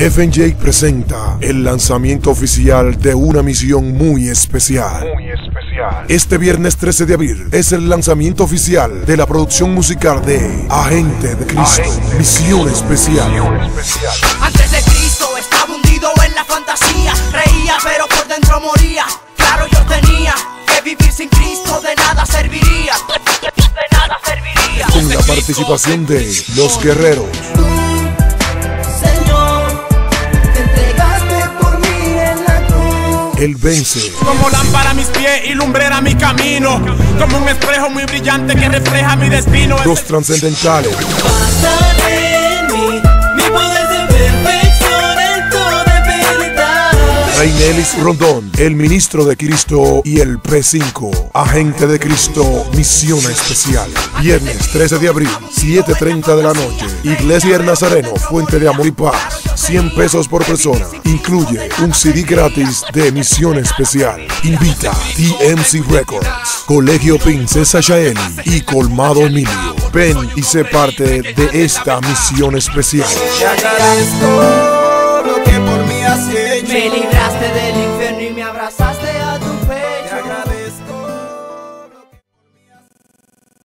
FNJ presenta el lanzamiento oficial de una misión muy especial. Muy especial. Este viernes 13 de abril es el lanzamiento oficial de la producción musical de Agente de Cristo, Agente de Misión Especial. Misión especial. Antes de Cristo estaba hundido en la fantasía. Reía, pero por dentro moría. Claro, yo tenía que vivir sin Cristo, de nada serviría. De nada serviría. Con la participación de Los Guerreros, El Vence, Como lámpara a mis pies y lumbrera mi camino. Como un espejo muy brillante que refleja mi destino. Los Trascendentales, Basta de mí, mi poder de perfección en toda debilidad. Reinelis Rondón, el Ministro de Cristo y el P5, Agente de Cristo, Misión Especial. Viernes 13 de abril, 7.30 de la noche. Iglesia El Nazareno, Fuente de Amor y Paz. 100 pesos por persona. Incluye un CD gratis de Misión Especial. Invita TMC Records, Colegio Princesa Shaeli y Colmado Emilio. Ven y sé parte de esta misión especial. Te agradezco lo que por mí has hecho. Me libraste del infierno y me abrazaste